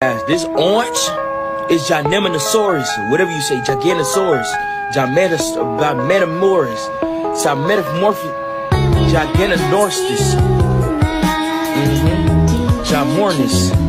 This orange is Gigantosaurus, whatever you say, Gigantosaurus, Gigantosaurus, uh, Metamorphos, Gymetamorphic, Gigantosaurus, mm-hmm. Gymornis.